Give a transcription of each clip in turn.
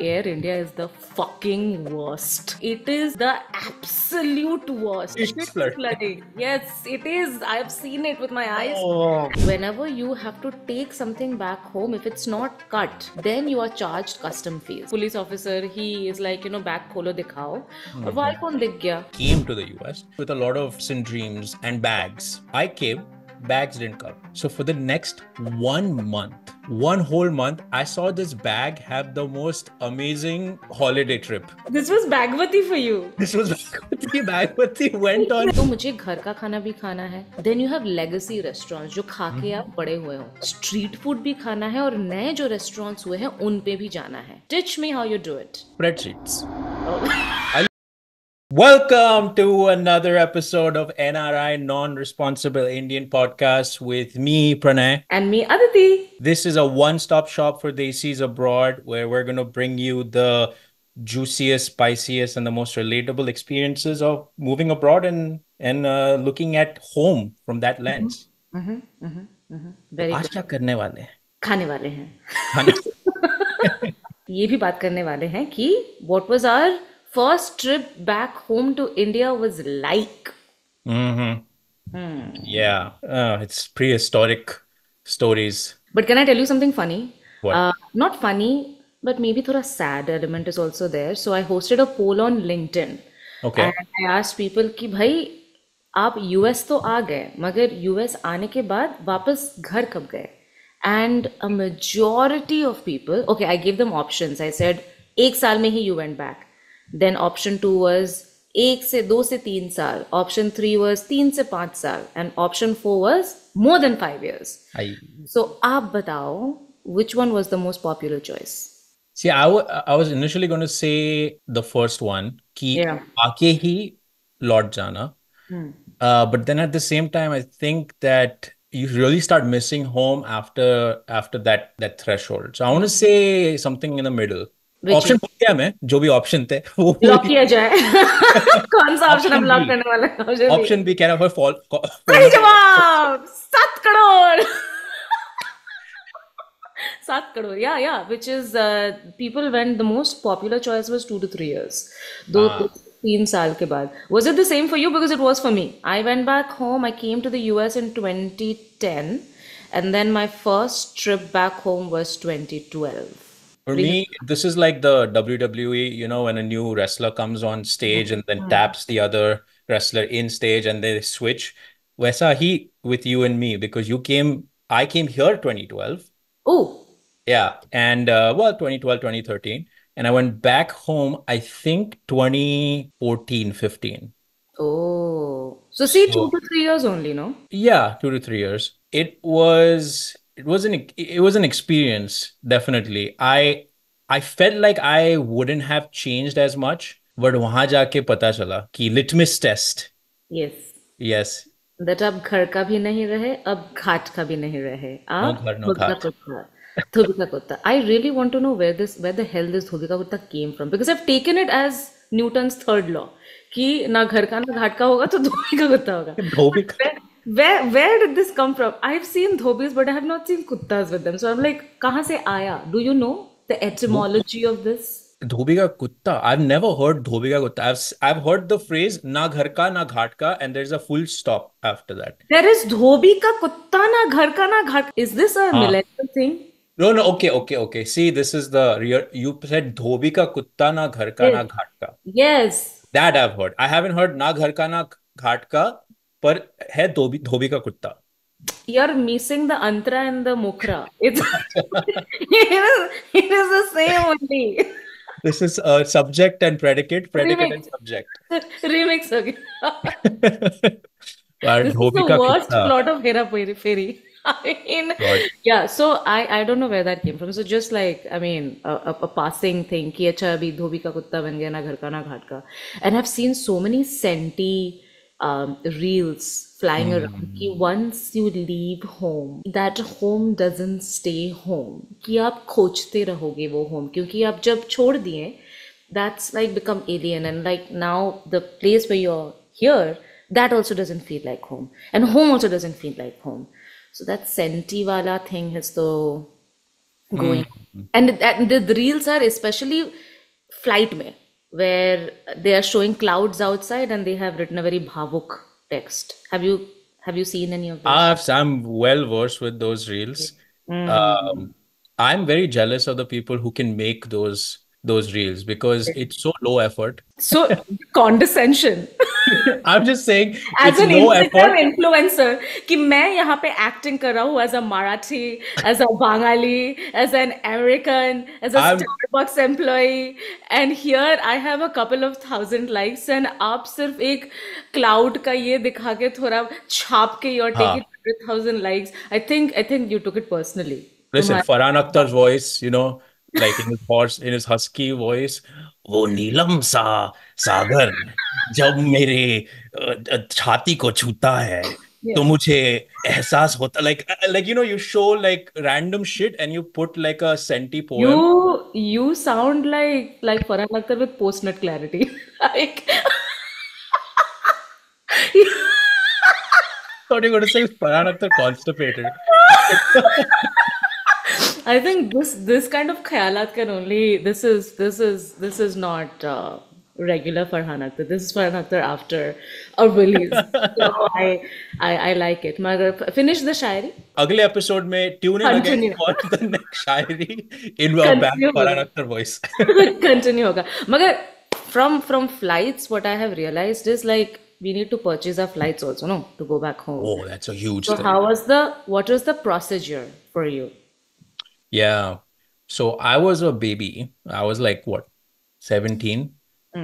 Air India is the fucking worst. It is the absolute worst. It's flooding. Yes, it is. I've seen it with my eyes. Oh. Whenever you have to take something back home, if it's not cut, then you are charged custom fees. Police officer, he is like, you know, back kholo dikhao. Mm-hmm. Came to the US with a lot of syndromes and bags. I came bags didn't come. So for the next one month, one whole month, I saw this bag have the most amazing holiday trip. This was Bagwati for you. This was Bagwati. Bagwati went on. तो मुझे घर का खाना भी खाना है then you have legacy restaurants जो खा के आप बड़े हुए हो स्ट्रीट फूड भी खाना है और नए जो रेस्टोरेंट्स हुए हैं उन पे भी जाना है teach me how you do it spreadsheets. Welcome to another episode of NRI Non Responsible Indian Podcast with me, Pranay. And me Aditi This is a one stop shop for Desis abroad where we're going to bring you the juiciest, spiciest, and the most relatable experiences of moving abroad and, and uh, looking at home from that lens. Very आज क्या करने वाले हैं? खाने वाले हैं खाने- ये भी बात करने वाले हैं कि what was our first trip back home to India was like Mhm. Yeah, uh, it's prehistoric stories. But can I tell you something funny? What? Uh, not funny, but maybe थोड़ा sad element is also there. So I hosted a poll on LinkedIn. Okay. And I asked people कि भाई आप US तो आ गए मगर US आने के बाद वापस घर कब गए and a majority of people okay I give them options I said एक साल में ही you went back then option to was एक से दो से तीन साल ऑप्शन थ्री वाज तीन से पाँच साल and option four was more than five years I So आप बताओ which one was the most popular choice? See, I wa- I was initially going to say the first one, कि Yeah. आके ही लौट जाना. Uh, but then at the same time, I think that you really start missing home after after that that threshold. So I want to say something in the middle. Option पूछ गया मैं जो भी option थे वो lock किया जाए। कौन सा ऑप्शन हम लॉक करने वाले हैं? ऑप्शन बी रहा फॉर फॉल सही जवाब! सात करोड़! सात करोड़ या या which is people when the most popular choice was two two three years दो तीन साल के बाद। Was it the same for you because it was for me I went back home I came to the U S in twenty ten and then my first trip back home was twenty twelve For me, this is like the WWE, you know, when a new wrestler comes on stage and then taps the other wrestler in stage and they switch. Waisa he with you and me because you came, I came here 2012. oh Yeah. And uh, well, 2012, 2013. And I went back home, I think 2014, 15. oh so see two to three years only no Yeah, two to three years. It was it was an it was an experience, definitely. I I felt like I wouldn't have changed as much, but वहां जाके पता चला कि litmus test. yes Yes. that अब घर का भी नहीं रहे अब घाट का भी नहीं रहे आप घर, no खुद का घाट. कुत्ता धोबी का कुत्ता I really want to know where this where the hell this धोबी का कुत्ता came from because I've taken it as Newton's third law कि ना घर का ना घाट का होगा तो धोबी का कुत्ता होगा धोबी का where where did this come from? I have seen dhobis, but I have not seen kuttas with them. So I'm like, kahan se aaya? Do you know the etymology of this? धोबी का कुत्ता I have never heard धोबी का कुत्ता I have heard the phrase ना घर का ना घाट का and there is a full stop after that there is धोबी का कुत्ता ना घर का ना घाट is this a millennial thing no no okay okay okay see this is the real you said धोबी का कुत्ता ना घर का ना घाट का yes that I have heard I haven't heard ना घर का ना घाट का पर है धोबी धोबी का कुत्ता You're missing the antra and the mukra. It's it is, it is the same only. this is a subject and predicate predicate and subject Remix हो गया. यार This is धोबी the का worst कुत्ता plot of Hera. Peri. I mean, God. yeah. So I I don't know where that came from. So just like I mean, a, a, a passing thing कि अच्छा अभी धोबी का कुत्ता बन गया ना घर का ना घाट का. And I've seen so many senti um, reels flying around कि once you leave home, that home doesn't stay home. कि आप खोजते रहोगे वो home क्योंकि आप जब छोड़ दिए that's like become alien and like now the place where you're here that also doesn't feel like home and home also doesn't feel like home so that senti wala thing is though going and, and the, the reels are especially flight mein where they are showing clouds outside and they have written a very bhavuk text. Have you have you seen any of those? I've, I'm well versed with those reels. Um, I'm very jealous of the people who can make those those reels because it's so low effort. so condescension I'm just saying as an low Instagram influencer कि मैं यहाँ पे acting कर रहा हूँ as a Marathi, as a Bengali, as an American, as a I'm Starbucks employee, and here I have a couple of thousand likes and आप सिर्फ़ एक cloud का ये दिखा के थोड़ा छाप के you're taking हाँ. hundred thousand likes. I think I think you took it personally. Listen, Farhan Akhtar's voice, you know, like in his horse, in his husky voice, वो नीलम सा सागर जब मेरे छाती को छूता है Yeah. तो मुझे एहसास होता like like you know you show like random shit and you put like a senti poem you you sound like like Farhan Akhtar with post post nut clarity like thought you were going to say Farhan Akhtar constipated. I think this this kind of khayalat can only this is this is this is not uh, regular Farhan Akhtar. This is Farhan Akhtar after a release. So I I I like it. मगर finish the शायरी. अगले episode में tune in again Continue. for the next Shayari in a back Continue Farhan होगा. Akhtar voice. Continue होगा. मगर from from flights, what I have realized is like we need to purchase our flights also, no, to go back home. Oh, that's a huge So thing. how was the what was the procedure for you? Yeah. So I was a baby. I was like what, 17?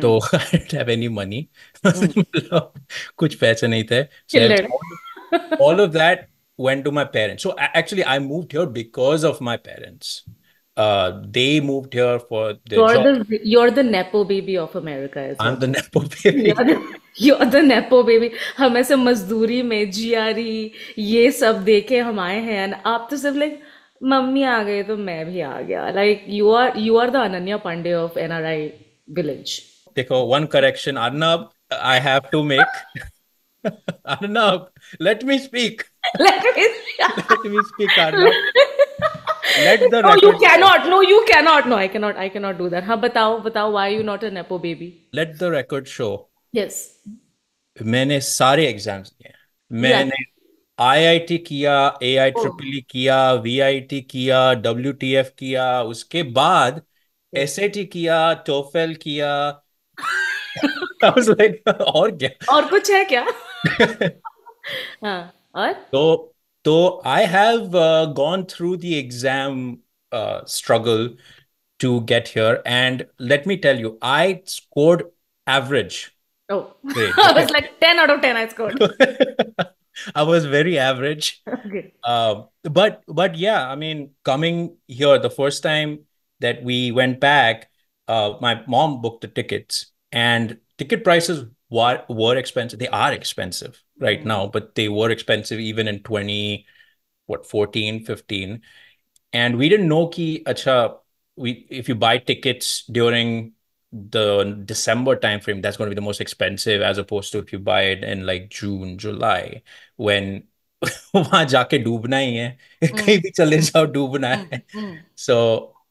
तो I didn't have any money. मतलब कुछ पैसे नहीं थे. So Chiller. all, all of that went to my parents. So a- actually, I moved here because of my parents. Uh, they moved here for their You're job. the you're the nepo baby of America as well. I'm the nepo baby. You're the, you're the nepo baby. हम ऐसे मजदूरी में GRE ये सब देके हम आए हैं and आप तो सिर्फ लाइक मम्मी आ गई तो मैं भी आ गया like you are you are the Ananya Panday of NRI village देखो, one correction, Arnab, I have to make. Arnab, let me speak. Let me Let me speak, Arnab. Let the No, you cannot. No, you cannot. No, I cannot. I cannot do that. हाँ बताओ बताओ why you not a nepo baby? let the record show. Yes. मैंने सारे exams दिए. मैंने IIT किया ए I triple E किया VIT किया डब्ल्यू टी एफ़ किया उसके बाद एस आई किया टोफेल किया। Like, और क्या? और कुछ है क्या? हाँ, और? तो तो I have gone through the exam struggle to get here and let me tell you I scored average Oh, I was like 10 out of 10 I scored. I was very average Okay. Um, but but yeah, I mean, coming here the first time that we went back, uh, my mom booked the tickets, and ticket prices were were expensive. They are expensive right now, but they were expensive even in 20, what, 14, 15. And we didn't know ki, acha, we if you buy tickets during the December timeframe, that's going to be the most expensive as opposed to if you buy it in like June, July, when वहां जाके डूबना ही है कहीं भी चले जाओ डूबना है Mm. so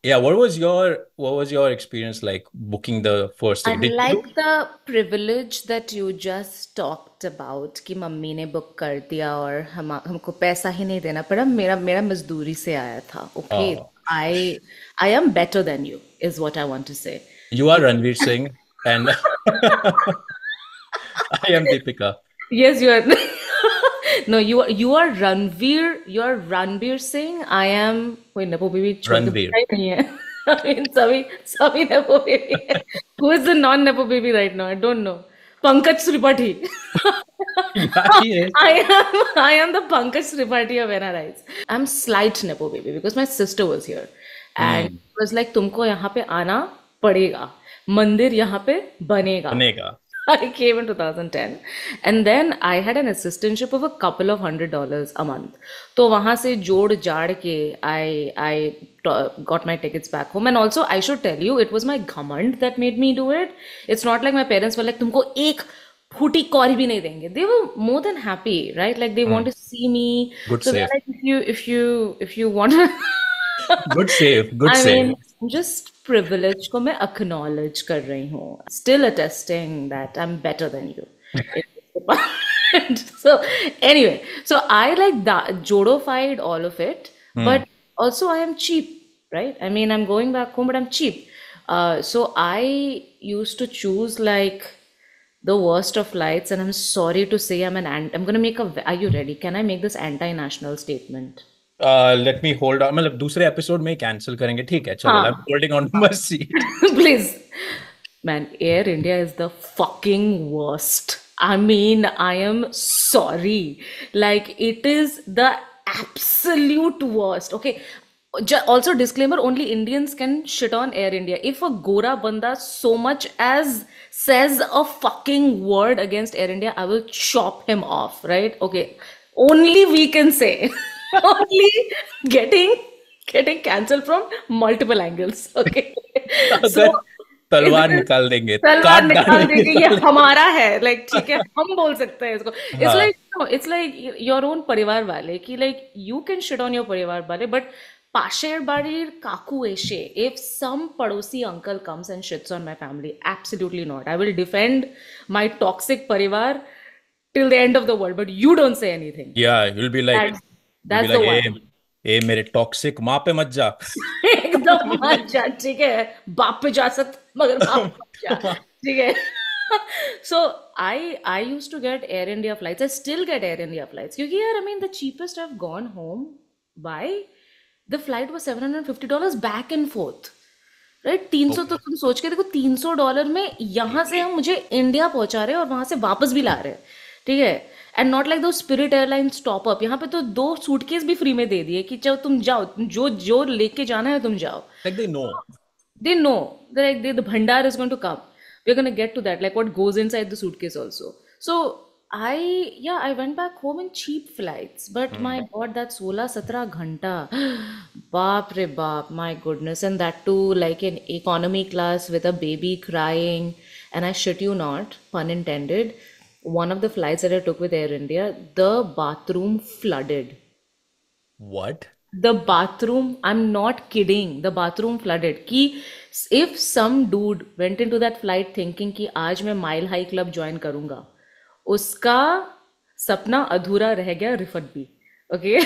yeah what was your what was your experience like booking the first I ticket did you like the privilege that you just talked about कि mummy ने बुक कर दिया और हम हमको पैसा ही नहीं देना पड़ा मेरा मेरा मजदूरी से आया था okay oh I I am better than you is what I want to say you are Ranveer Singh, and I am Deepika. Yes, you are. no, you are you are Ranveer. You are Ranveer Singh. I am. Wait, Nepo baby. Ranveer. Sabi, Sabi Nepo baby. Who is the non Nepo baby right now? I don't know. Pankaj Tripathi. yeah, I am I am the Pankaj Tripathi of NRIs. I'm slight Nepo baby because my sister was here. And mm. it was like, Tumko yahan pe aana पड़ेगा मंदिर यहाँ पे बनेगा बनेगा I came in 2010 and then I had an assistantship of a couple of hundred dollars a month. तो वहाँ से जोड़ जाड़ के I I got my tickets back home and also I should tell you it was my घमंड that made me do it. It's not like my parents were like तुमको एक फूटी कौरी भी नहीं देंगे. They were more than happy, right? Like they want Hmm. to see me. good So they're save like if you if you if you want to Good save. Good I save. mean, just privilege को मैं acknowledge कर रही हूँ. Still attesting that I'm better than you. in this department. So anyway, so I like that jodified all of it, but also I am cheap, right? I mean, I'm going back home, but I'm cheap. Uh, so I used to choose like the worst of flights, and I'm sorry to say I'm an ant. I'm gonna make a. Are you ready? Can I make this anti-national statement? Let me hold मतलब दूसरे episode में cancel करेंगे। ठीक है चलो I am holding on to my seat please man Air India is the fucking worst I mean I am sorry like it is the absolute worst okay also disclaimer only Indians can shit on Air India if a गोरा बंदा so much as says a fucking word against Air India I will chop him off right okay only we can say only getting getting cancelled from multiple angles. Okay. so, तलवार निकाल देंगे तलवार निकाल देंगे ये हमारा है लाइक ठीक है हम बोल सकते हैं इसको it's like it's like your own परिवार वाले कि like you can shit on your परिवार वाले बट पाशेर बाड़ीर काकू एशे इफ़ सम पड़ोसी uncle comes and shits on my family absolutely not I will defend my toxic परिवार till the end of the world but you don't say anything या you will be like be the one ए मेरे toxic माँ पे मत जा एकदम मज़ा ठीक है बाप पे जा सकता मगर बाप पे मत जा ठीक है so I I used to get Air India flights. I still get Air India flights. क्योंकि यार I mean the cheapest I've gone home by the flight was seven hundred fifty dollars back and forth. Right तीन सौ तो तुम सोच के देखो तीन सौ डॉलर में यहाँ से हम मुझे इंडिया पहुँचा रहे हैं और वहाँ से वापस भी ला रहे हैं ठीक है एंड नॉट लाइक दो स्पिरिट एयरलाइंस टॉप अप यहाँ पे तो दो सूटकेस भी फ्री में दे दिए कि चलो तुम जाओ जो जो लेके जाना है तुम जाओ like they know they know they're like they, the bhandar is going to come we're going to get to that like what goes inside the suitcase also so i yeah i went back home in cheap flights but mm. my god that 16 17 ghanta baap re baap my goodness and that too like in economy class with a baby crying and i shit you not pun intended one of the flights that i took with air india the bathroom flooded what the bathroom i'm not kidding the bathroom flooded Ki if some dude went into that flight thinking कि आज मैं mile high club join करूँगा उसका सपना अधूरा रह गया रिफट भी okay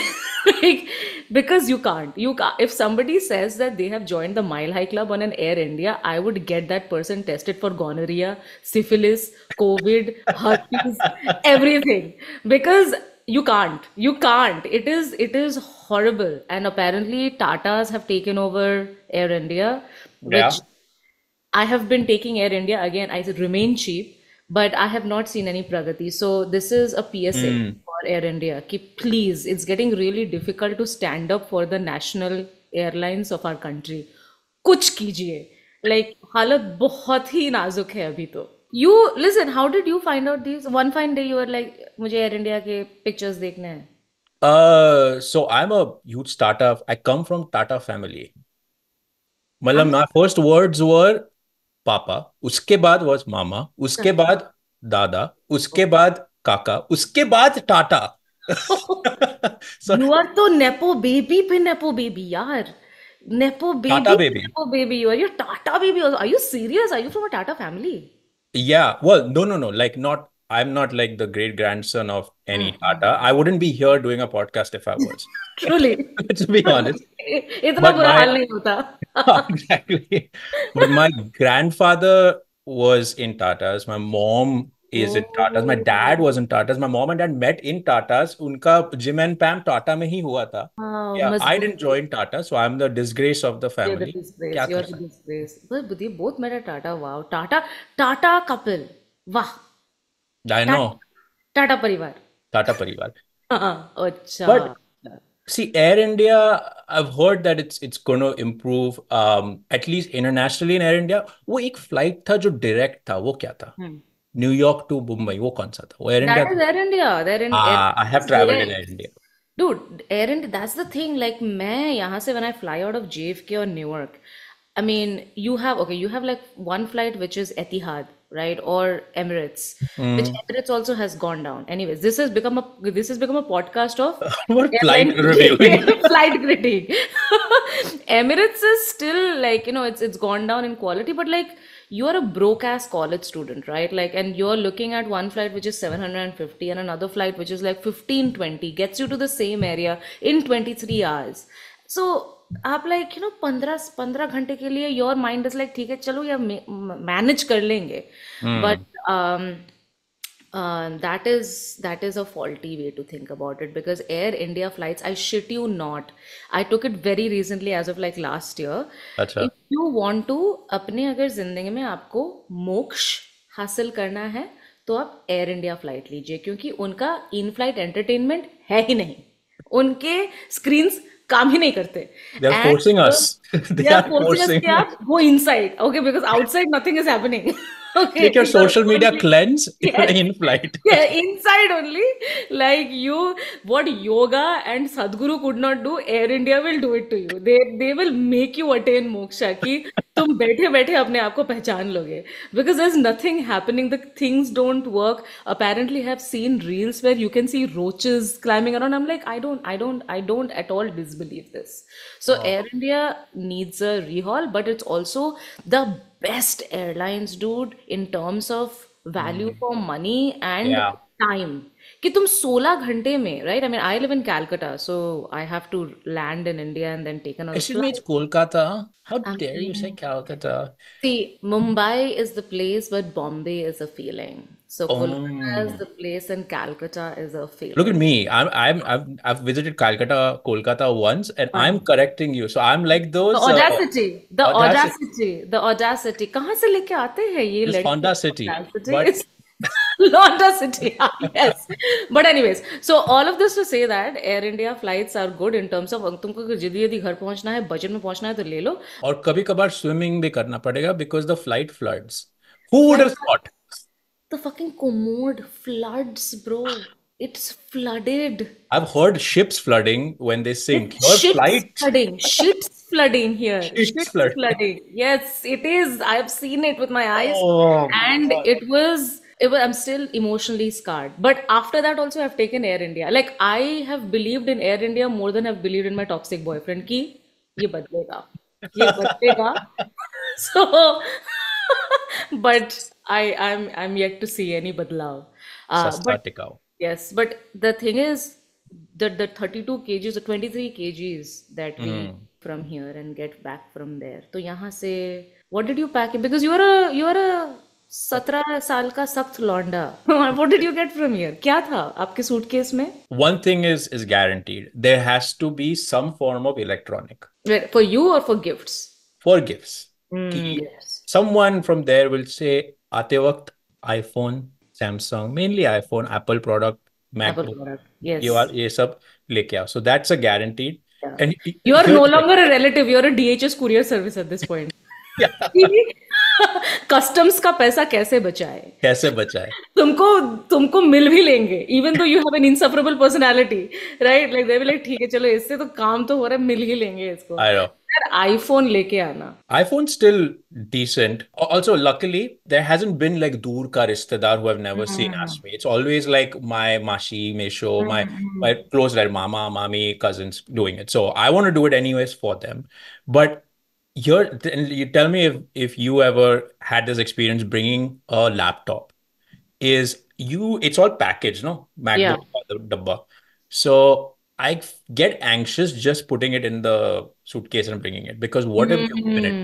like because you can't. You ca if somebody says that they have joined the mile high club on an air india i would get that person tested for gonorrhea syphilis covid herpes everything. Because you can't. You can't. It is it is horrible. And apparently tatas have taken over air india Yeah. I have been taking Air India again. I said remain cheap, but I have not seen any pragati. So this is a PSA hmm. or Air India कि please it's getting really difficult to stand up for the national airlines of our country. कुछ कीजिए। Like like, हालत बहुत ही नाजुक है अभी तो। You listen how did you find out this one fine day you are like मुझे air India के पिक्चर्स देखने हैं। So I am a huge Tata I come from Tata family मतलब my first words were papa उसके बाद was मामा उसके हाँ। बाद दादा उसके बाद काका उसके बाद टाटा यू आर तो नेपो बेबी पे नेपो बेबी यार nepo baby Tata baby nepo baby you are you Tata baby are you serious are you from a Tata family या well no no no like not I'm not like the great grandson of any Tata. I wouldn't be here doing a podcast if I was. Truly. to be honest. but my, exactly. But my grandfather was in Tata's. My mom is in Tatas. My dad was in Tatas. My mom and dad met in Tatas. उनका Jim and Pam Tata में ही हुआ था. हाँ, Yeah, I didn't join Tata, so I'm the disgrace of the You're the family. disgrace. क्या You're the disgrace. But they both met at Tata. Wow. Tata, Tata couple. वाह. I know Tata परिवार. Tata परिवार. हाँ, अच्छा. But- See, Air India, I've heard that it's it's going to improve. Um, at least internationally in Air India, वो एक flight था जो direct था. वो क्या था? Hmm. New York to Mumbai. वो कौन सा था? वो air India That is Air India. They're in. Air- Ah, I have traveled in Yeah. Air India. Dude, Air India, that's the thing. Like, मैं यहाँ से when I fly out of JFK or Newark, I mean, you have, okay, you have like one flight which is Etihad, right? Or Emirates, which Emirates also has gone down. Anyways, this has become a this has become a podcast of What flight airline reviewing? flight critique. Emirates is still like, you know, it's it's gone down in quality, but like you are a broke ass college student, right? Like, and you're looking at one flight which is 750 and another flight which is like 1520, gets you to the same area in 23 hours. So आप like you know पंद्रह पंद्रह घंटे के लिए your mind is like ठीक है चलो या मैनेज कर लेंगे but uh, that is that is a faulty way to think about it because Air India flights, I shit you not, I took it very recently as of like last year. अच्छा If you want to अपने अगर ज़िंदगी में आपको मोक्ष हासिल करना है तो आप एयर इंडिया फ़्लाइट लीजिए क्योंकि उनका इन फ़्लाइट एंटरटेनमेंट है ही नहीं उनके स्क्रीन्स काम ही नहीं करते forcing us. They they are are forcing us कि आप go inside okay because outside nothing is happening okay Take your You are social media only- cleanse Yes. in flight. yeah, inside only. Like you, what yoga and Sadhguru could not do, Air India will do it to you. They they will make you attain moksha कि तुम बैठे बैठे अपने आप को पहचान लोगे because there's nothing happening. The things don't work. Apparently, have seen reels where you can see roaches climbing around. I'm like, I don't, I don't, I don't at all disbelieve this. So Air India needs a rehaul, but it's also the best airlines, dude, in terms of value for money and Yeah. time. कि तुम 16 घंटे में right? I mean, I live in Calcutta, so I have to land in India and then take another Excuse me, flight. it's Kolkata. How Um, dare you say Calcutta? See, Mumbai is the place, but Bombay is a feeling. So Kolkata is the place, and Calcutta is a feeling. Look at me. I'm I'm I've I've visited Calcutta, Kolkata once, and I'm correcting you. So I'm like those The audacity, uh, the audacity. audacity, the audacity. कहाँ से लेके आते हैं ये लड़के? Honda City. Audacity But City. ah, yes. But anyways, so all of this to say that Air India flights are good in terms of तुमको जल्दी जल्दी घर पहुँचना है बजट में पहुँचना है तो ले लो और कभी कभार स्विमिंग भी करना पड़ेगा because the flight floods. Who would have thought? the fucking commode floods, bro. It's flooded. I've heard ships flooding when they sink. Your ships flight. flooding. Ships flooding here. Ships, ships flooding. flooding. Yes, it is. I've seen it with my eyes. Oh, and my it was it was, I'm still emotionally scarred. But after that, also, I've taken Air India. Like, I have believed in Air India more than I've believed in my toxic boyfriend. Ki, ye badlega. Ye badlega. so, but I I'm I'm yet to see any बदलाव. Uh, सस्ता but टिकाऊ. Yes, but the thing is that the 32 kgs or 23 kgs that we from here and get back from there. तो यहाँ से what did you pack it? Because you are a you are a 17 साल का सख्त लौंडा. What did you get from here? क्या था आपके सूटकेस में? One thing is is guaranteed. There has to be some form of electronic Wait, For you or for gifts? for gifts. Mm, कि yes. Someone from there will say आते वक्त iPhone, Samsung, mainly iPhone, Apple product, Apple MacBook, product. Yes. ये वाल- ये सब लेके आओ. So that's a guaranteed. Yeah. And You are no longer a relative. You're a DHS courier service at this point. Customs का पैसा कैसे बचाए कैसे बचाए तुमको तुमको मिल भी लेंगे even though you have an insufferable personality right like they like ठीक है चलो इससे तो काम तो हो रहा है मिल ही लेंगे इसको I know. iPhone leke aana. iPhone's still decent. Also, luckily, there hasn't been like Dur ka rishtedar who I've never mm-hmm. seen hmm. ask me. It's always like my Mashi, Mesho, mm-hmm. my hmm. my close like mama, mommy, cousins doing it. So I want to do it anyways for them. But here, you tell me if if you ever had this experience bringing a laptop. Is you? It's all packaged, no? MacBook, yeah. the dabba. So I get anxious just putting it in the suitcase and bringing it because what if you open it?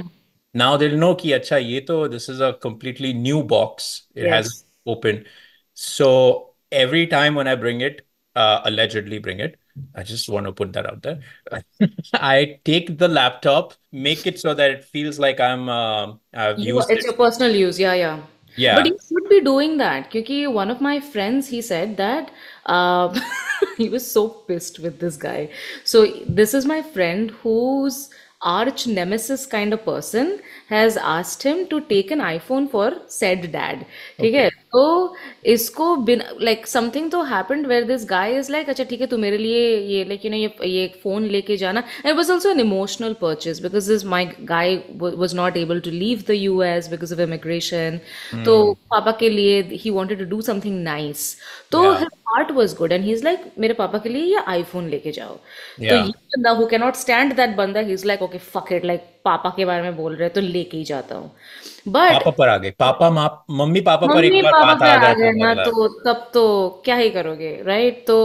Now they'll know ki acha ye to this is a completely new box. It has Yes. opened. So every time when I bring it, uh, allegedly bring it, I just want to put that out there. I take the laptop, make it so that it feels like I'm uh, I've You, used it's it. your personal use, yeah, yeah. Yeah. But you should be doing that. Because one of my friends, he said that uh, he was so pissed with this guy. So this is my friend whose arch nemesis kind of person has asked him to take an iPhone for said dad. ठीक है? तो इसको बिना like something तो happened where this guy is like अच्छा ठीक है तू मेरे लिए ये लाइक यू नो ये ये फ़ोन लेके जाना. And was also an emotional purchase because this my guy was not able to leave the US because of immigration तो पापा के लिए he wanted to do something nice तो his heart was good and he's like मेरे papa के लिए ये iPhone लेके जाओ. तो. ये बंदा who cannot stand that बंदा he's like okay fuck it like पापा के बारे में बोल रहे हैं तो लेके ही जाता हूँ। बट पर आ गए। पापा मम्मी पापा पर मम्मी एक बार पापा पर आ गए ना मतलब। तो तब तो क्या ही करोगे राइट तो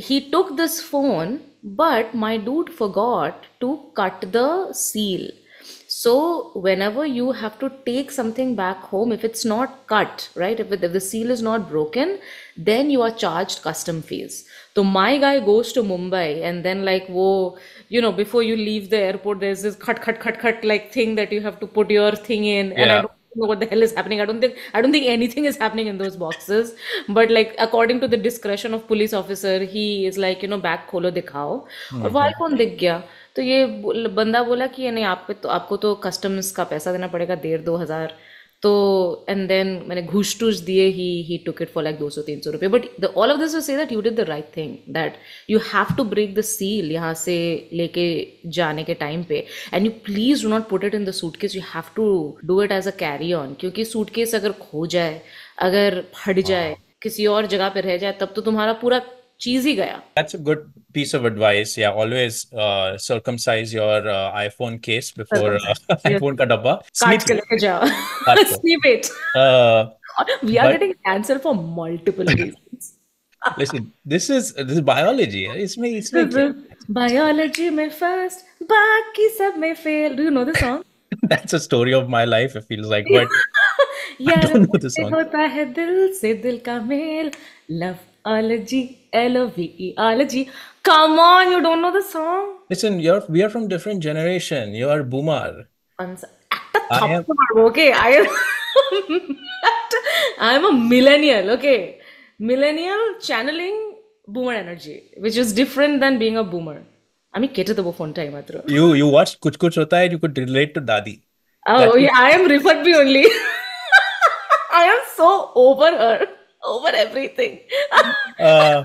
he took this phone but my dude forgot to cut the seal so whenever you have to take something back home if it's not cut right if seal is not broken then you are charge custom fees तो my guy goes to Mumbai and then like वो you know before you leave the airport there's this cut cut cut cut like thing that you have to put your thing in and i Yeah. don't know what the hell is happening. I don't think I don't think anything is happening in those boxes. But like according to the discretion of police officer, he is like you know bag खोलो दिखाओ और वो iPhone दिख गया तो ये बोल- बंदा बोला कि ये नहीं आपको तो आपको तो कस्टम्स का पैसा देना पड़ेगा डेढ़ दो हजार तो एंड देन मैंने घूस टूस दिए he he took it for like दो सौ तीन सौ रुपये. But the all of this say that you did the right thing that you have to break the seal यहाँ से लेके जाने के टाइम पे. And you please do not put it in the suitcase you have to do it as a carry on क्योंकि suitcase अगर खो जाए अगर फट जाए किसी और जगह पे रह जाए तब तो तुम्हारा पूरा cheesy gaya that's a good piece of advice yeah always uh, circumcise your uh, iphone case before uh, iphone ka dabba sniff it. sniff it. Uh, we are but, getting cancer for multiple reasons. Listen this is this is biology it's me it's me. Biology my first baki sab may fail. Do you know the song? That's a story of my life it feels like but yeah I don't know the song. hota hai dil se dil ka mail love allergy L O V E R L G. Come on, you don't know the song. Listen, you're we are from different generation. You are boomer. I am... Okay, I am. I'm a millennial. Okay, millennial channeling boomer energy, which is different than being a boomer. আমি কেটে দেবো ফোনটা এইমাত্র You you watch Kuch Kuch Hota Hai, you could relate to Dadi. Oh, yeah, I am referred me only. I am so over her, over everything. uh,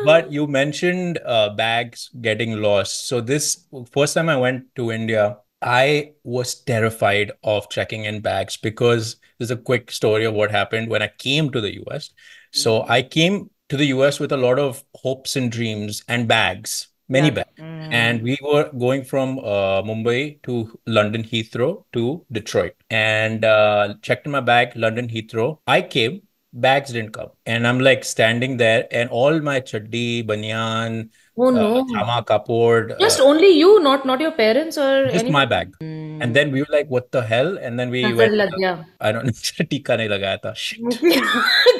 but you mentioned uh, bags getting lost. So this first time I went to India, I was terrified of checking in bags because there's a quick story of what happened when I came to the US. So I came to the US with a lot of hopes and dreams and bags, many Yeah. bags. And we were going from uh, Mumbai to London Heathrow to Detroit and uh, checked in my bag, London Heathrow. I came, bags didn't come. And I'm like standing there, and all my chaddi, banyan, Oh uh, no. jama kapod, Just uh, only you, not not your parents or just any. my bag. And then we were like, what the hell? And then we नजर went, लग गया I don't know, टीका नहीं लगाया था. Shit.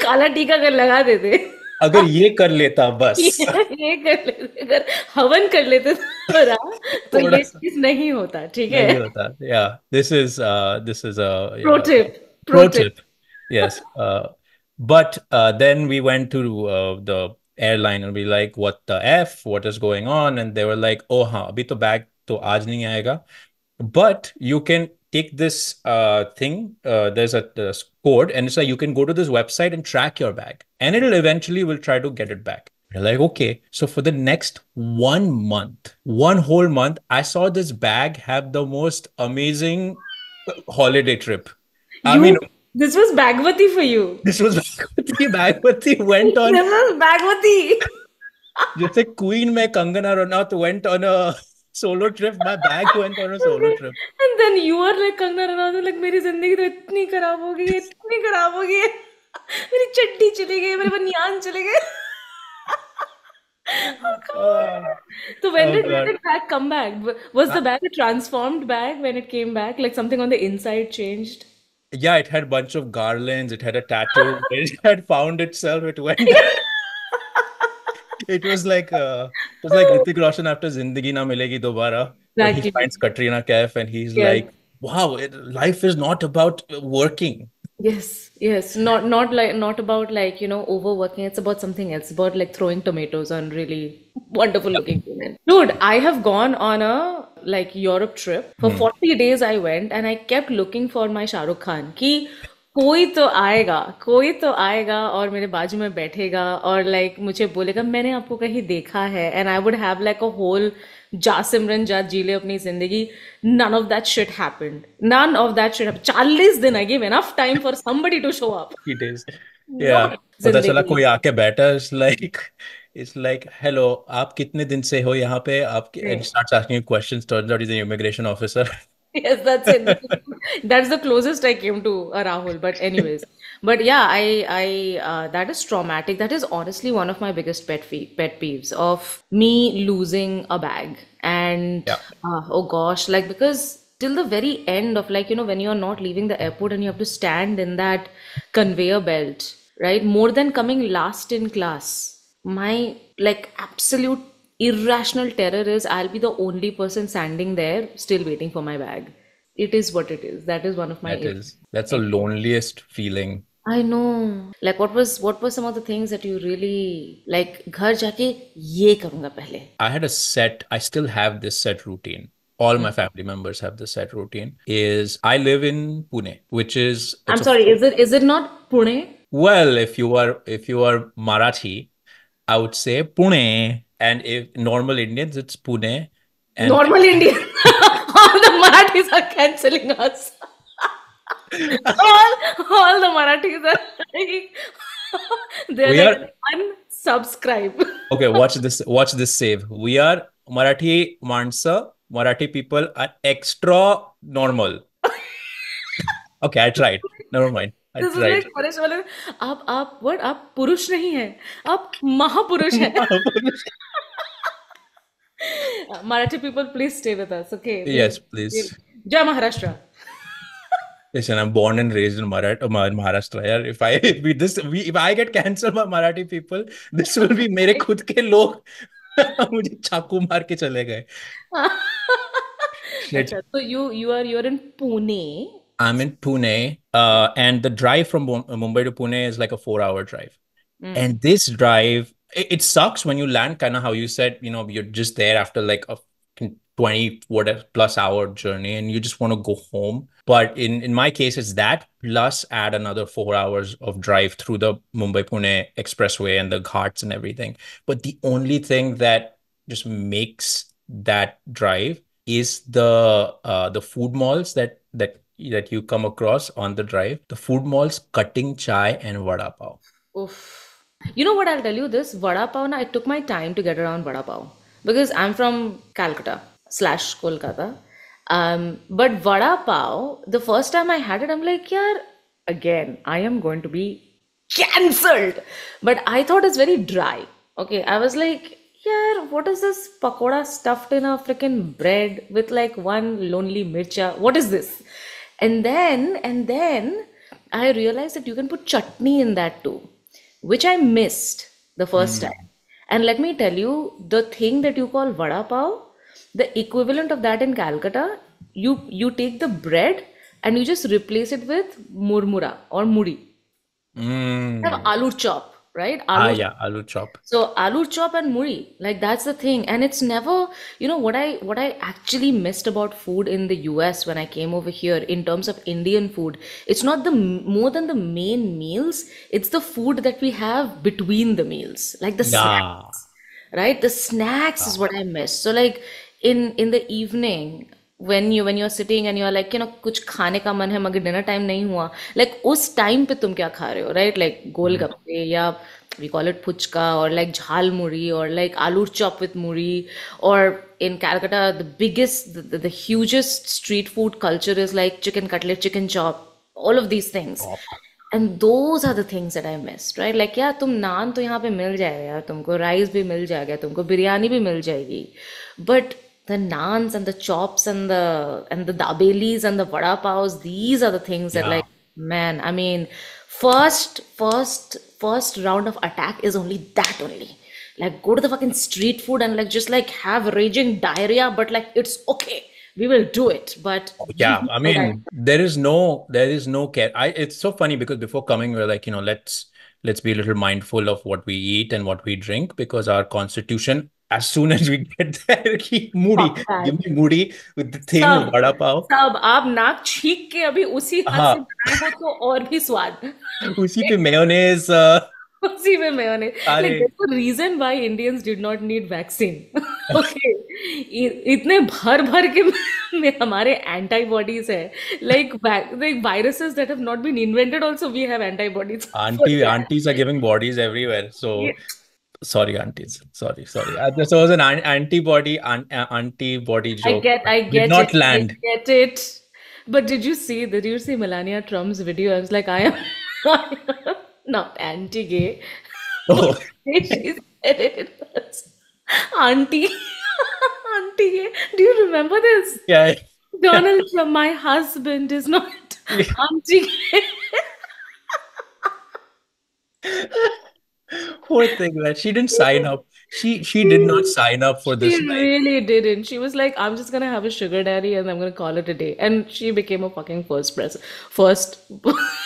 काला टीका कर लगा देते अगर ये कर लेता बस ये ये कर लेते अगर हवन कर लेते थोड़ा तो थोड़ा ये सा चीज नहीं होता ठीक नहीं है होता. Yeah, this is uh this is a pro uh, tip pro pro tip tip. but uh, then we went to uh, the airline and we like, what the F? What is going on? And they were like, oh, ha, abhi to bag to aaj nahi aayega. But you can take this uh, thing. Uh, there's a, a code, and it's like you can go to this website and track your bag, and it'll eventually will try to get it back. We're like, okay. So for the next one month, one whole month, I saw this bag have the most amazing holiday trip. You, I mean, this was Bhagwati for you. this was Bhagwati. Bhagwati went on This was Bhagwati. जैसे Queen में Kangana Ranaut went on a solo trip. My bag went on a solo trip. And then you are like Kangana Ranaut like मेरी जिंदगी तो इतनी खराब हो गई है इतनी खराब हो गई है मेरी चड्डी चली गई मेरे बनियान चले गए Oh, come on. Oh, So when oh did when God. did bag come back? W- Was the bag a transformed bag when it came back? Like something on the inside changed? Yeah, it had a bunch of garlands. It had a tattoo. It had found itself. It went. It was like uh, it was like Hrithik Roshan after Zindagi Na Milegi Dobara, where he finds Katrina Kaif and he's Yes. like, "Wow, it, life is not about working." Yes, yes. Not not like not about like, you know, overworking. It's about something else. It's About like throwing tomatoes on really wonderful looking women. Dude, I have gone on a like Europe trip. For 40 days I went and I kept looking for my Shah Rukh Khan. Ki कोई तो आएगा कोई तो आएगा और मेरे बाजू में बैठेगा और लाइक like, मुझे बोलेगा मैंने आपको कहीं देखा है and I would have like a whole जा सिमरन जा जी ले अपनी ज़िंदगी none of that shit happened none of that shit चालीस दिन I give enough time for somebody to show up it is या पता चला कोई आके बैठा it's like it's like hello आप कितने दिन से हो यहाँ पे आपके and starts asking questions turns out is an immigration officer Yes, that's it. That's the closest I came to a Rahul. But anyways, but yeah, I I uh, that is traumatic. That is honestly one of my biggest pet fee pet peeves of me losing a bag. And Yeah. uh, oh gosh, like because till the very end of like you know when you're not leaving the airport and you have to stand in that conveyor belt, right? More than coming last in class. My like absolute irrational terror is I'll be the only person standing there still waiting for my bag. It is what it is. That is one of my That is that's the loneliest feeling. I know. Like what was what were some of the things that you really like घर जाके ये करूँगा पहले. I had a set, I still have this set routine. All my family members have this set routine. Is I live in Pune, which is I'm it's a sorry, is it is it not Pune? well, if you are if you are Marathi, I would say Pune, and if normal Indians, it's Pune. And Normal Indian. all the Marathis are cancelling us. all all the Marathis are like they're we like are unsubscribe. okay. Watch this. Watch this save. We are Marathi Mansa. Marathi people are extra normal. Okay, I tried. Never mind. Is tried. like Paresh वाले आप आप what आप पुरुष नहीं हैं आप महापुरुष हैं Marathi people please stay with us okay Yes, please. जय Maharashtra Listen, I'm born and raised in Marat- uh, Maharashtra. यार. If I if we this we if I get cancelled by Marathi people, this will be मेरे खुद के लोग मुझे चाकू मार के चले गए. अच्छा so you you are you're in Pune I'm in Pune, uh, and the drive from Mum- Mumbai to Pune is like a four-hour drive. Mm. And this drive, it, it sucks when you land, kind of how you said, you know, you're just there after like a fucking 20 whatever plus hour journey and you just want to go home. But in, in my case, it's that plus add another four hours of drive through the Mumbai Pune expressway and the ghats and everything. But the only thing that just makes that drive is the uh, the food malls that that that you come across on the drive. The food malls cutting chai and vada pav. Oof. You know what? I'll tell you this. Vada pav, na, it took my time to get around vada pav because I'm from Calcutta slash Kolkata. Um, but vada pav, the first time I had it, I'm like, yeah, again, I am going to be cancelled. But I thought it's very dry. Okay, I was like, yeah, what is this pakoda stuffed in a freaking bread with like one lonely mircha? What is this? And then, and then I realized that you can put chutney in that too, which I missed the first time. And let me tell you, the thing that you call vada pav, the equivalent of that in Calcutta, you you take the bread and you just replace it with murmura or muri. Mm. Have aloo chop, right? Ah, yeah, aloo chop. so aloo chop and muri, like that's the thing. And it's never, you know, what I what I actually missed about food in the US when I came over here in terms of Indian food, it's not the more than the main meals, it's the food that we have between the meals, like the snacks, right? The snacks is what I miss. So like in in the evening when you when you're sitting and you're like you know कुछ खाने का मन है मगर dinner time नहीं हुआ like उस time पे तुम क्या खा रहे हो right like गोलगप्पे या we call it puchka or like jhal muri or like aloo chop with muri or in Calcutta the biggest the, the, the hugest street food culture is like chicken cutlet chicken chop all of these things Oh. and those are the things that I missed, right? Like, yeah, तुम नान तो यहाँ पे मिल जाएगा यार तुमको rice भी मिल जाएगा तुमको बिरयानी भी मिल जाएगी but the naans and the chops and the and the dabelis and the vada paos these are the things that like man I mean first first first round of attack is only that only like go to the fucking street food and like just like have raging diarrhea but like it's okay we will do it but oh, Yeah, I Okay. mean, there is no, there is no care. I, it's so funny because before coming, we are like, you know, let's let's be a little mindful of what we eat and what we drink because our constitution as soon as we get there ki मूढ़ी give me मूढ़ी with the thing सब, vada pav sab aap naak cheek ke abhi usi हाथ se banaye ho to aur bhi swad usi pe mayonnaise mayonnaise uh, उसी में mayonnaise reason why Indians did not need vaccine okay इतने भर भर के में हमारे एंटीबॉडीज है। Like like viruses that have not been invented also we have antibodies aunty aunties are giving bodies everywhere so bodies everywhere. So Yeah. sorry, aunties. Sorry, sorry. Uh, this was an an- antibody an uh, antibody I get I Did get not it I land. get it but did you see did you see Melania Trump's video I was like I am, I am not anti-gay Oh, she said it was auntie auntie do you remember this yeah. Donald Trump, my husband is not yeah. auntie. Poor thing, man. She didn't sign up. She she did not sign up for She this life. really didn't. She was like, I'm just gonna have a sugar daddy and I'm gonna call it a day. And she became a fucking first press, first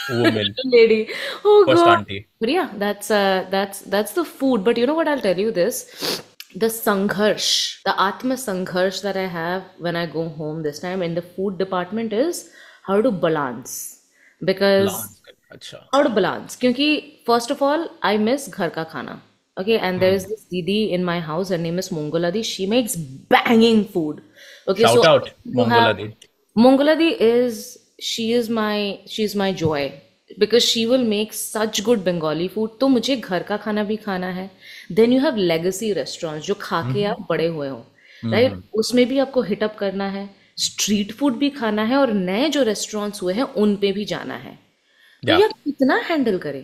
Woman, lady. Oh first God. auntie. But yeah, that's uh that's that's the food. But you know what? I'll tell you this. The sangharsh, the Atma sangharsh that I have when I go home this time in the food department is how to balance. Because Lance. अच्छा। और ब्लांस क्योंकि first of all I miss घर का खाना okay in my house her the she makes banging food okay so shout मंगोला the is she is my she is my joy because she will make such good Bengali food तो मुझे घर का खाना भी खाना है। Then you have legacy restaurant जो खा के आप बड़े हुए हो राइट उसमें भी आपको हिटअप करना है स्ट्रीट फ़ूड भी खाना है और नए जो रेस्टोरेंट्स हुए हैं उन पे भी जाना है। तो Yeah. यार कितना हैंडल करें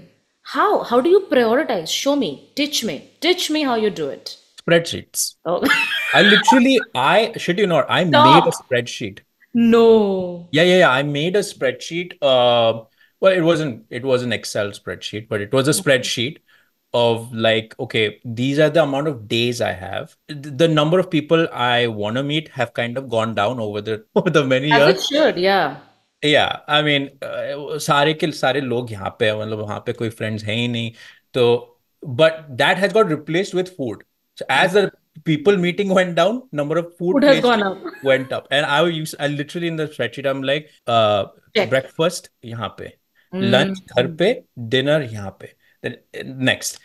how how do you prioritise show me teach me teach me how you do it Spreadsheets. Oh, I literally, I shit you not, I made a stop. spreadsheet. No. Yeah, yeah, yeah. I made a spreadsheet. Uh, well, it wasn't it was an Excel spreadsheet, but it was a spreadsheet of like, okay, these are the amount of days I have. The, the number of people I want to meet have kind of gone down over the over the many As it years. should, yeah. Yeah, I mean, uh, सारे के सारे लोग यहाँ पे हैं मतलब वहाँ पे कोई friends हैं ही नहीं तो but that has got replaced with food. So as the people meeting went down, number of food Food has gone up. went up. And I use I literally in the spreadsheet I'm like uh Check. breakfast यहाँ पे lunch घर Mm, पे dinner यहाँ पे then uh, next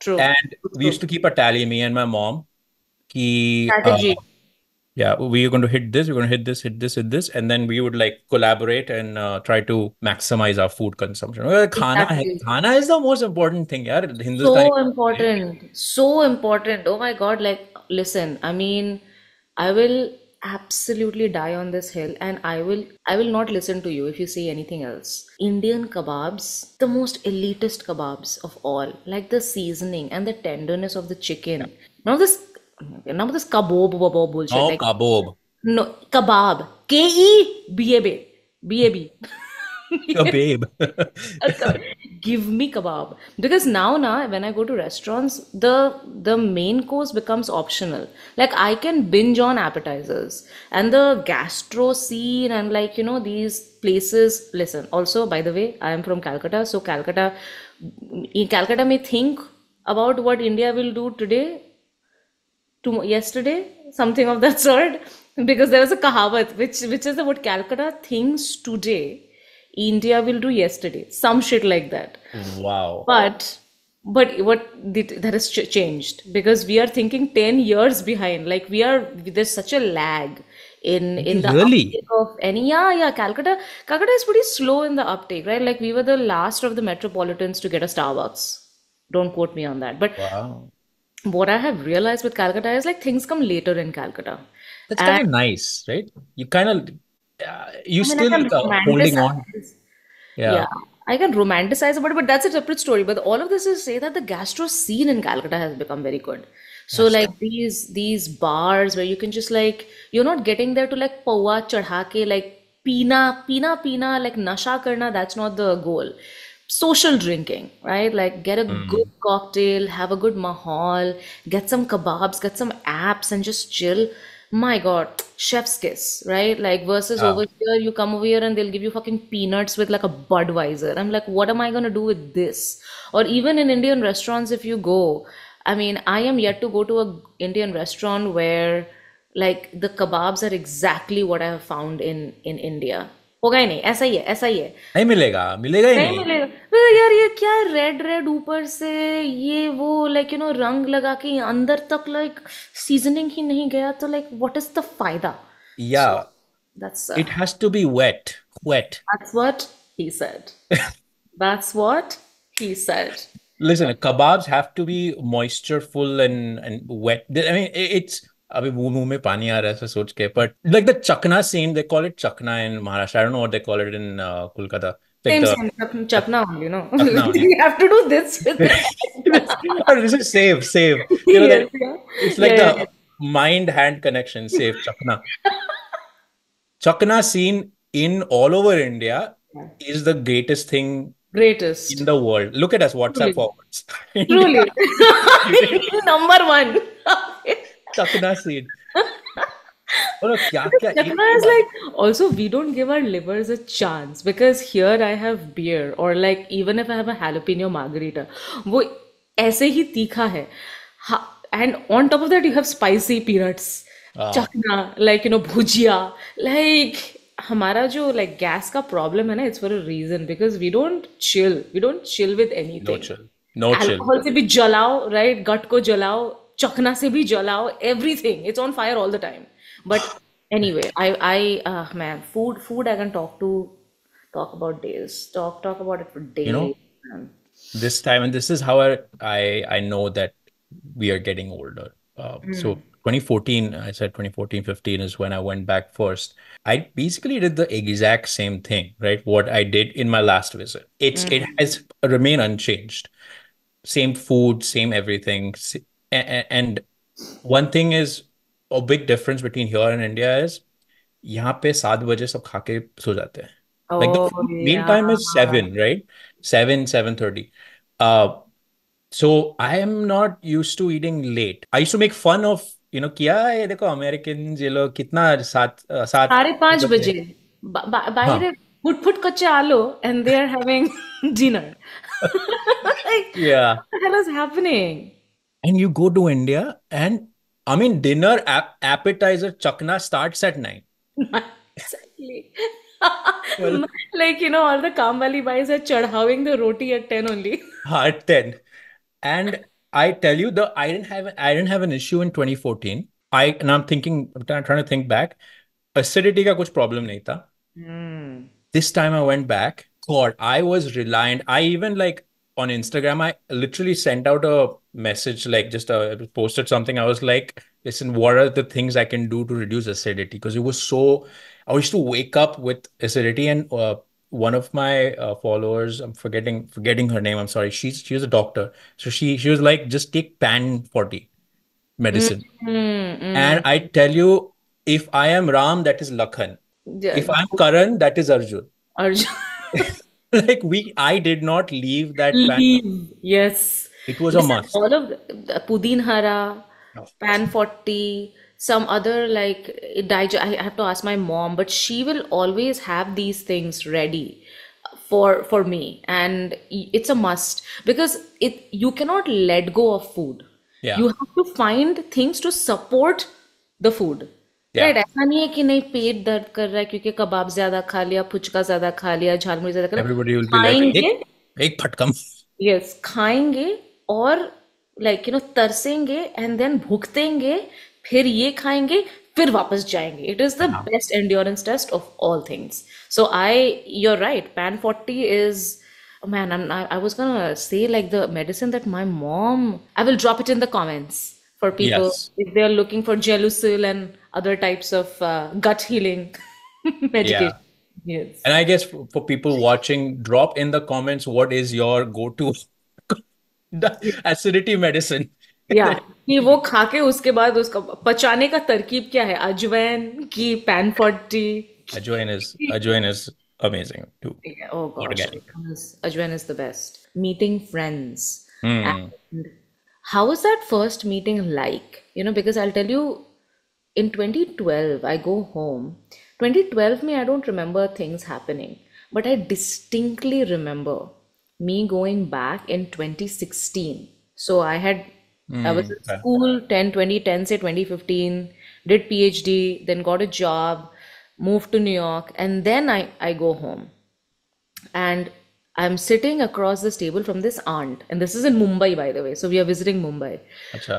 true. and True. we used to keep a tally me and my mom uh, Strategy. Yeah, we are going to hit this, we're going to hit this, hit this, hit this, and then we would like collaborate and uh, try to maximize our food consumption. Uh, Khana, hai, khana is the most important thing, yaar. Hindustani So important. So important. Oh my God. Like, listen, I mean, I will absolutely die on this hill and I will I will not listen to you if you say anything else. Indian kebabs, the most elitist kebabs of all. Like the seasoning and the tenderness of the chicken. Of this none of this kabob bobo bullshit. No, Like kabob. no kebab. K E B A B. B A B. A babe. give me kebab because now na when i go to restaurants the the main course becomes optional like i can binge on appetizers and the gastro scene and like you know these places listen also by the way i am from calcutta so calcutta in calcutta may think about what india will do today to yesterday something of that sort because there was a kahawat which which is what calcutta thinks today india will do yesterday some shit like that Wow. but but what the, that has ch- changed because we are thinking 10 years behind like we are there's such a lag in in the Really? uptake of any yeah yeah calcutta calcutta is pretty slow in the uptake right like we were the last of the metropolitans to get a starbucks don't quote me on that but Wow. What I have realized with Calcutta is like things come later in Calcutta. That's kind of nice, right? You kind of, uh, you I still uh, holding on. Yeah. Yeah, I can romanticize about it, but that's a separate story. But all of this is say that the gastro scene in Calcutta has become very good. So That's like these these bars where you can just like you're not getting there to like pawa chadha ke like pina pina pina like nasha karna. That's not the goal. Social drinking, right? Like get a good Mm. cocktail, have a good mahal, get some kebabs, get some apps, and just chill. My God, chef's kiss, right? Like versus over here, you come over here and they'll give you fucking peanuts with like a Budweiser. I'm like, what am I gonna do with this? Or even in Indian restaurants, if you go, I mean, I am yet to go to a Indian restaurant where like the kebabs are exactly what I have found in in India. होगा ही नहीं ऐसा ही है ऐसा ही है नहीं मिलेगा मिलेगा ही नहीं नहीं मिलेगा तो यार ये क्या रेड रेड ऊपर से ये वो लाइक यू नो रंग लगा के अंदर तक लाइक सीजनिंग ही नहीं गया तो लाइक व्हाट इज़ द फ़ायदा yeah that's has to be wet wet that's what he said that's what he said listen kebabs have to be moistureful and and wet I mean it- it's अभी मुँह मुँह में पानी आ रहा है सोच के but like the chakna scene they call it chakna in Maharashtra I don't know what they call it in Kolkata mind hand connection sev chakna chakna scene in all over India is the greatest thing greatest in the world look at us what's number one chakna seed और क्या क्या chakna is like also we don't give our livers a chance because here I have beer और like even if I have a jalapeno वो ऐसे ही तीखा है। And on top of that you have spicy peanuts chakna like you know bhujia like हमारा जो like gas का problem है ना it's for a reason because we don't chill we don't chill with anything no chill no chill से भी जलाओ right गट को जलाओ chakna se bhi jalao everything. It's on fire all the time. But anyway i i uh, man food food i can talk to talk about days. Talk talk about it for days you know this time and this is how i i, I know that we are getting older. Uh, hmm. So 2014 i said 2014 15 is when i went back first. I basically did the exact same thing right? What i did in my last visit. It's it hmm. has remain unchanged. Same food same everything and one thing is a big difference between here and India is यहाँ पे सात बजे सब खा के सो जाते हैं like the oh food meal time is yeah seven, right? Seven, seven thirty. Uh, so I am not used to eating late. I used to make fun of, you know, किया ये देखो Americans ये लोग कितना सात uh, सात साढ़े पाँच बजे बजे बा- बा- हाँ बाहर फुट फुट कच्चे आलू and they are having dinner like yeah what the hell is happening And you go to India, and I mean, dinner ap- appetizer chakna starts at nine. exactly. well, like, you know, all the Kamwali boys are chadhaving the roti at 10 only. at 10. And I tell you, the I didn't have I didn't have an issue in 2014. I and I'm thinking, I'm trying to think back. Acidity ka kuch problem nahi tha. Mm. This time I went back. God, I was reliant. I even like on Instagram, I literally sent out a message, like just uh, posted something. I was like, listen, what are the things I can do to reduce acidity? Because it was so, I used to wake up with acidity, and uh, one of my uh, followers, I'm forgetting forgetting her name. I'm sorry. She's was a doctor, so she she was like, just take Pan 40 medicine. Mm, And I tell you, if I am Ram, that is Lakhan. Yeah. If I'm Karan, that is Arjun. Arjun. Like we, I did not leave that pan. Leave. Yes. It was a Listen, must. all of the, the Pudin Hara, Oh. Pan 40, some other like dig- I have to ask my mom, but she will always have these things ready for for me, and it's a must because it you cannot let go of food. Yeah. You have to find things to support the food. Yeah. Right ऐसा नहीं है कि नहीं पेट दर्द कर रहा है क्योंकि कबाब ज्यादा खा लिया फुचका ज्यादा खा लिया झालमुड़ी ज्यादा खा लिया Everybody will be like, खाएंगे एक, एक फटकम. यस खाएंगे और like you no तरसेंगे and then भुगतेंगे फिर ये खाएंगे फिर वापस जाएंगे it is the best endurance test of all things so I your right pan 40 is oh man I'm, I, I was gonna say like the medicine that my mom I will drop it in the comments for people Yes. if they're looking for Gelusil and other types of uh, gut healing medication Yeah. yes And I guess for, for people watching, drop in the comments what is your go-to acidity medicine या कि वो खा के उसके बाद उसका पचाने का तरकीब क्या है? अजवैन की pan forty ajwain is ajwain is amazing to oh is the best meeting friends how is that first meeting like you know because I tell you in 2012 I go home 2012 में I don't remember things happening but I distinctly remember me going back in 2016 so I had I was Mm, in okay. school 10, 2010 say 2015, did PhD, then got a job, moved to New York, and then I, I go home. And I'm sitting across this table from this aunt, and this is in Mumbai, by the way. So we are visiting Mumbai.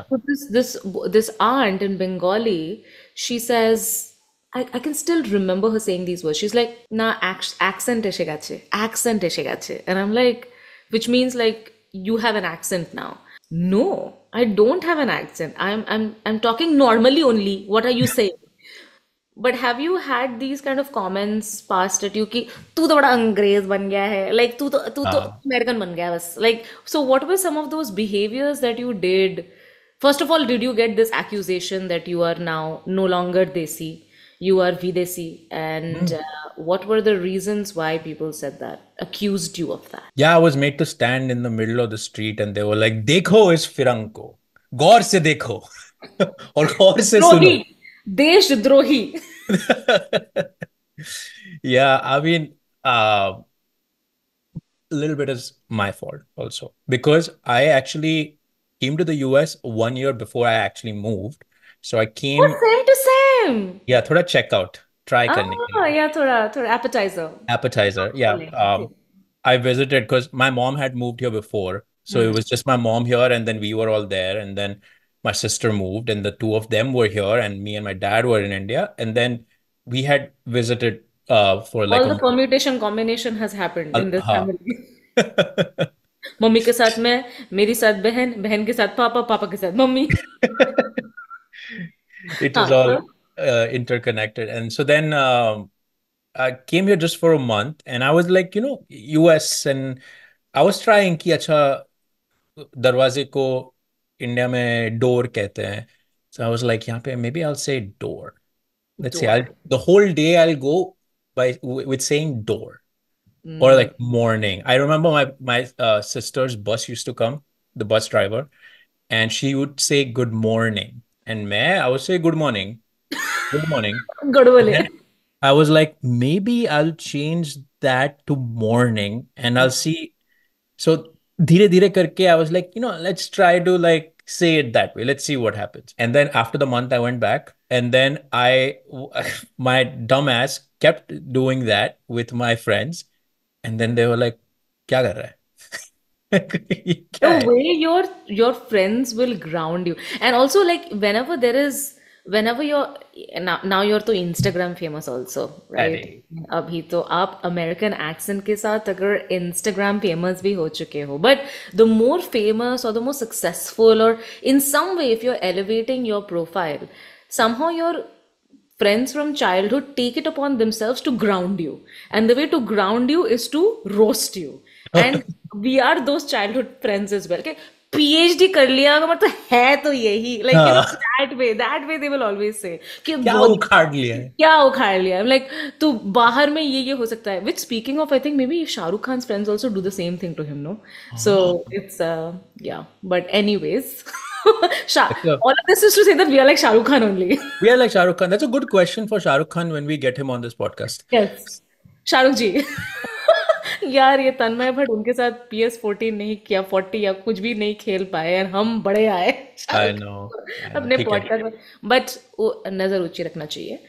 So this this this aunt in Bengali, she says, I, I can still remember her saying these words. She's like, na accent eshe gache, accent eshe gache. And I'm like, which means like, you have an accent now. No, I don't have an accent. I'm, I'm, I'm talking normally only. What are you saying? but have you had these kind of comments passed at you ki tu to bada angrez ban gaya hai like tu to tu to american ban gaya bas like so what were some of those behaviors that you did first of all did you get this accusation that you are now no longer desi you are videsi and uh, what were the reasons why people said that accused you of that Yeah, I was made to stand in the middle of the street and they were like, देखो इस फिरंग को गौर से देखो और गौर से सुनो द्रोही देशद्रोही Yeah, I mean, uh, a little bit is my fault also because I actually came to the US one year before I actually moved. So I oh came, same to same yeah, थोड़ा checkout try करने के ah लिए yeah थोड़ा थोड़ा appetizer appetizer. Yeah, बोले um, I visited because my mom had moved here before. So it Hmm. was just my mom here, and then we were all there. And then my sister moved, and the two of them were here, and me and my dad were in India. And then we had visited uh, for like all a the permutation combination has happened in this हाँ family mummy के साथ मैं मेरी साथ बहन बहन के साथ पापा पापा के साथ मम्मी it हाँ was all तो uh, interconnected. And so then um, I came here just for a month, and I was like, you know, US, and I was trying कि अच्छा दरवाजे को इंडिया में डोर कहते हैं so I was like यहाँ पे maybe I'll say door let's see I'll door the whole day I'll go by with saying door or Mm. like morning I remember my my uh, sister's bus used to come the bus driver and she would say good morning and may I would say good morning. Good morning. good morning. I was like, maybe I'll change that to morning and I'll see. So dhire dhire karke, I was like, you know, let's try to like say it that way. Let's see what happens. And then after the month, I went back and then I, my dumbass kept doing that with my friends. And then they were like, kya kar? the way your your friends will ground you. And also like whenever there is whenever you're now, now you're to instagram famous also right? Abhi to aap american accent ke saath agar instagram famous bhi ho chuke ho but the more famous or the more successful or in some way if you're elevating your profile somehow your friends from childhood take it upon themselves to ground you. And the way to ground you is to roast you. And we are those childhood friends is well PhD कर लिया होगा मतलब है तो यही like that way that way they will always say कि क्या उखाड़ लिया है क्या उखाड़ लिया है लाइक तू बाहर में ये ये हो सकता है which speaking of I think maybe Shahrukh Khan friends also do the same thing to him no so it's या but anyways all of this is to say that we are like Shah Rukh Khan only. we are like Shah Rukh Khan. That's a good question for Shah Rukh Khan when we get him on this podcast. Yes. Shah Rukh ji. यार ये तन्मय भट्ट उनके साथ P S fourteen नहीं किया forty या कुछ भी नहीं खेल पाए और हम बड़े आए। अपने पॉडकास्ट बट नज़र ऊँची रखना चाहिए।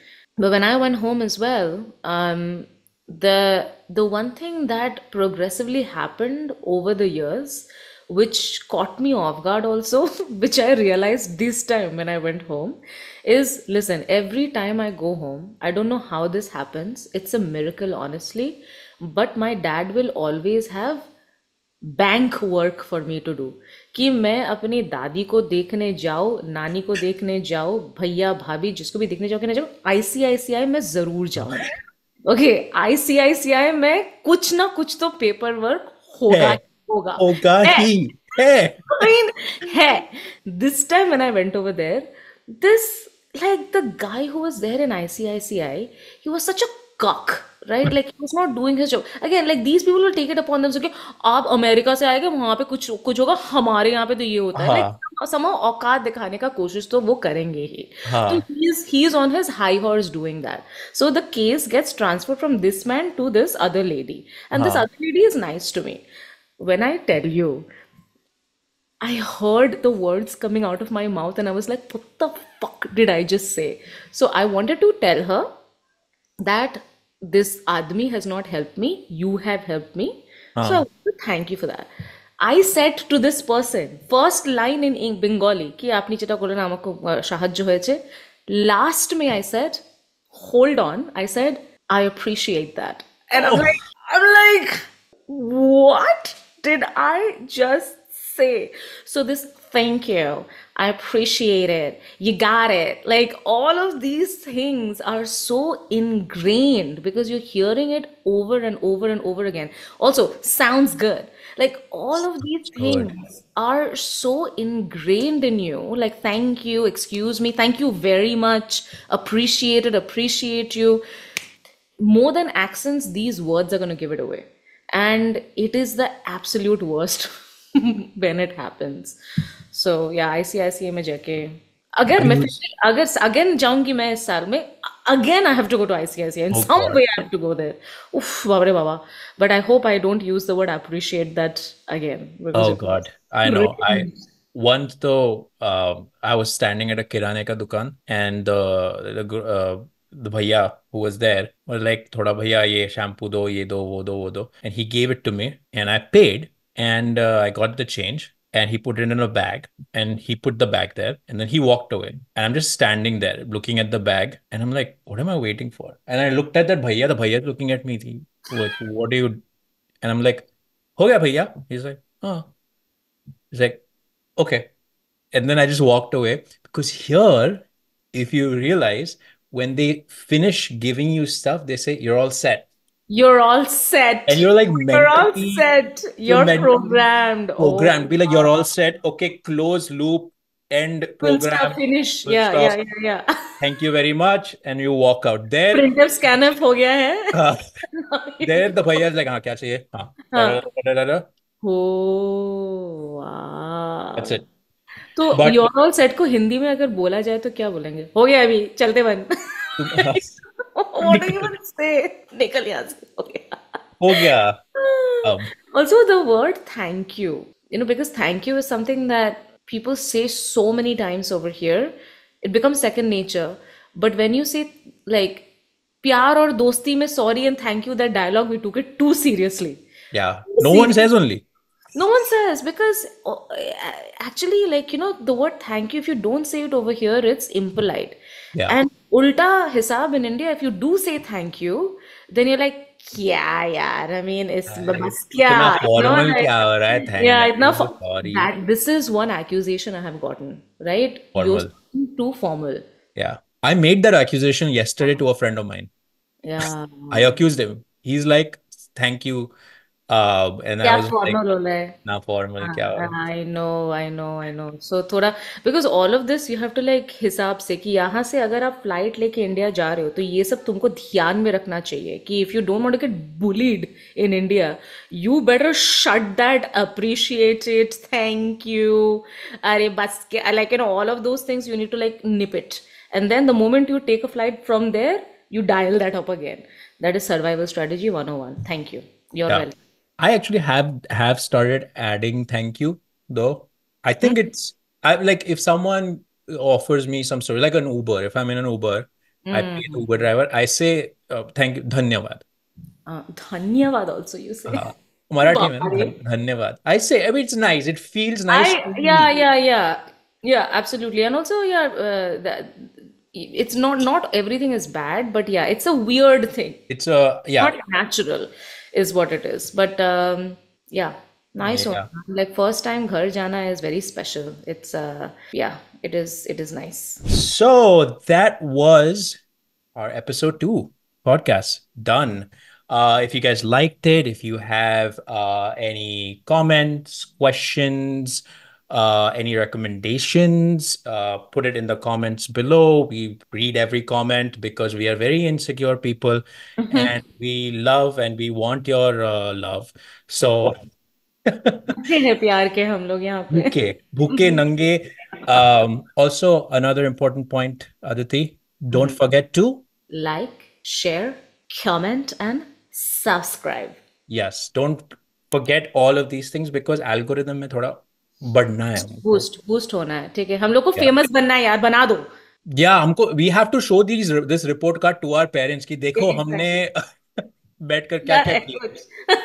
One I one home is well the one thing that progressively happened over the years which caught me off guard also which I realized this time when I went home is listen every time I go home I don't know how this happens it's a miracle honestly but my dad will always have bank work for me to do कि मैं अपनी दादी को देखने जाऊँ नानी को देखने जाऊँ भैया भाभी जिसको भी देखने जाऊँ कि ना जाऊँ आईसीआईसीआई में ज़रूर जाऊँ ओके आईसीआईसीआई में कुछ ना कुछ तो पेपर वर्क होगा है ही होगा होगा ही है I mean, है this time when I went over there this like the guy who was there in ICICI he was such a cuck right like is not doing his job again like these people will take it upon them आप America से आएँगे वहाँ पे कुछ कुछ होगा हमारे यहाँ पे तो ये होता है। लाइक सम औकात दिखाने का कोशिश तो वो करेंगे ही। तो he is on his high horse doing that so the case gets transfer from this man to this other lady and this other lady is nice to me is nice to me when I tell you I heard the words coming out of my mouth and I was like, what the fuck did I just say? So I wanted to tell her that this Admi has not helped me, you have helped me. So I हाँ want to thank you for that. I said to this person, first line in in Bengali, কি আপনি যেটা করলেন আমাকে আহ, সাহায্য হয়েছে last May I said, hold on, I said, I appreciate that. And I'm Oh, like, I'm like, what Did I just say? So this thank you, I appreciate it, you got it. Like all of these things are so ingrained because you're hearing it over and over and over again. Also, sounds good. Like all of these good. things are so ingrained in you. Like thank you, excuse me, thank you very much, appreciate it, appreciate you more than accents, these words are going to give it away And it is the absolute worst when it happens. So yeah, ICICI में जाके अगर Are मैं you? फिर से- अगर again जाऊंगी मैं इस साल में again I have to go to ICICI in Oh some God. way I have to go there. Oof, बाप रे बाबा. But I hope I don't use the word appreciate that again because Oh it God. I know. I really once though uh, I was standing at a kirane ka dukan and the the gr- uh, the bhaiya who was there was like thoda bhaiya ye shampoo do ye do wo do wo do. And he gave it to me and I paid and uh, I got the change and he put it in a bag and he put the bag there and then he walked away. And I'm just standing there looking at the bag and I'm like what am I waiting for? And I looked at that bhaiya the bhaiya looking at me like what do you and I'm like ho gaya bhaiya. He's like oh He's like, okay. And then I just walked away because here, if you realize, when they finish giving you stuff, they say you're all set. You're all set. And you're like You're all mentally, set. you're You're mentally programmed. Oh, programmed. Be like, you're all set. Okay, close loop, end full stop, program, finish. full Yeah, yeah, stop. yeah, yeah. Thank you very much. And you walk out. There, Printer scanner हो गया है. uh, there the bhaiya is like, हाँ, क्या चाहिए? हाँ. Da, हाँ. da, da, da, da. Oh, That's wow. it. तो your all set को हिंदी में अगर बोला जाए तो क्या बोलेंगे? हो गया अभी चलते बन निकल यहाँ से हो गया। Also the word thank you you know because thank you is something that people say so many times over here it become second nature but when you say like प्यार और दोस्ती में sorry and thank you that dialogue we took it too seriously या no one says only says only. No one says because uh, actually, like, you know, the word thank you, if you don't say it over here, it's impolite. Yeah. And ulta hisab in India, if you do say thank you, then you're like, yeah, yeah. I mean, it's अरे, bas इतना kya, you know, formal like, क्या हो रहा है thank yeah, itna you fo- sorry that this is one accusation I have gotten, right? You're formal speaking too formal. yeah I made that accusation yesterday to a friend of mine Yeah. I accused him he's like thank you क्या was I know I know I know so थोड़ा because all of this हिसाब से यहाँ से अगर आप flight लेके India जा रहे हो तो ये सब तुमको ध्यान में रखना चाहिए कि if you don't want to get bullied in India you better shut that appreciate it thank you अरे बस like an all of those things you need to like nip it and then the moment you take a flight from there you dial that up again that is survival strategy one O one thank you you're welcome I actually have have started adding thank you though I think it's I like if someone offers me some sort like an Uber if I'm in an Uber I pay the Uber driver I say uh, thank you धन्यवाद Uh, धन्यवाद also you say. हाँ मराठी में ना बापरे. धन- धन्यवाद I say I mean it's nice it feels nice I to yeah me yeah yeah yeah absolutely and also yeah uh, that it's not not everything is bad but yeah it's a weird thing it's a yeah not natural is what it is. But um yeah nice one like first time ghar jana is very special. It's uh yeah it is it is nice. So that was our episode two podcast. Done. Uh, if you guys liked it, if you have uh, any comments, questions, uh, any recommendations, uh, put it in the comments below. We read every comment because we are very insecure people and we love and we want your uh, love. So भूखे हैं प्यार के हम लोग यहाँ पे Bhuke, bhuke nange. Um, also, another important point, Aditi, don't forget to, like share comment and subscribe yes, don't forget all of these things because algorithm में थोड़ा बढ़ना है बूस्ट बूस्ट होना है ठीक है? हम लोग को फ़ेमस बनना है यार बना दो। या हमको we have to show these this report card to our parents कि देखो हमने एग्जैक्टली बैठकर क्या क्या क्या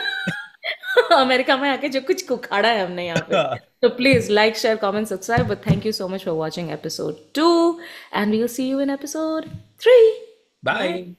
अमेरिका में आके जो कुछ कुखाड़ा है हमने यहाँ पे। तो please like share comment subscribe but thank you so much for watching episode two and we will see you in episode three bye